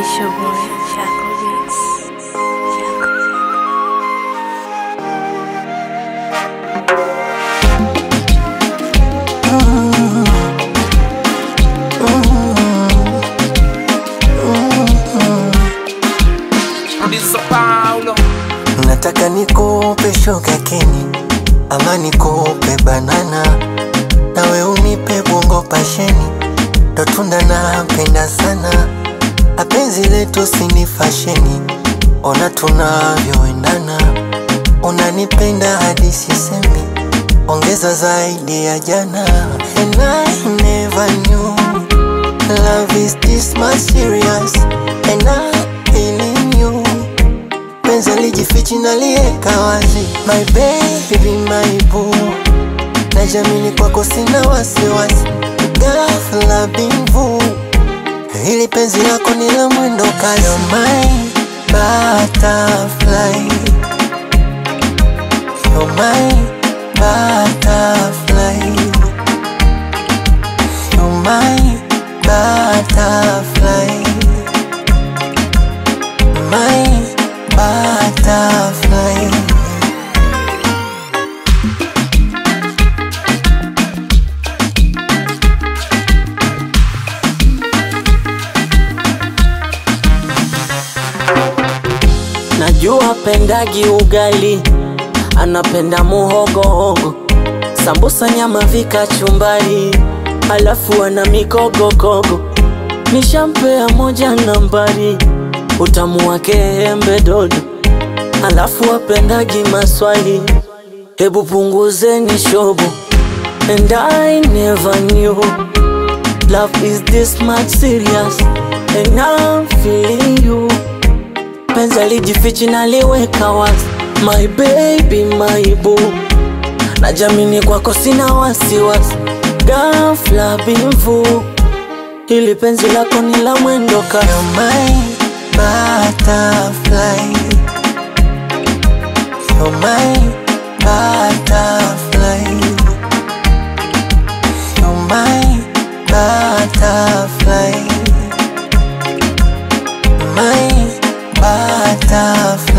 It's your boy, Jack Beats. Nataka nikupe shoga keni ama nikupe banana, nawe unipe bongo pasheni, totunda tunda napenda sana. Apenzi letu sini fasheni, ona tunavyoendana, unanipenda hadi sisemi, ongeza zaidi ya jana. And I never knew. Love is this much serious, and I feeling you penzi lijifichi nalieka wazi, my baby, my boo, najamini kwako sina wasiwasi, ghafla bimvu, hili penzi lako ni la mwendo kasi, You're my butterfly, You're my butterfly, You're my butterfly, Najua pendagi ugali, anapenda muhogohogo, sambusa, nyama, vika chumbari, alafu ana mikogokogo. Nishampea moja nambari, utamu wake embe dodo, alafu apendagi maswali, hebu punguzeni shobo. And I never knew love is this much serious, and I'm feeling you Nalijifichi naliweka wazi, my baby, my boo, najamini kwako sina wasiwasi, ghafla bimvu, hili penzi lako ni la mwendo kasi, you're my butterfly, you're my butterfly. tough.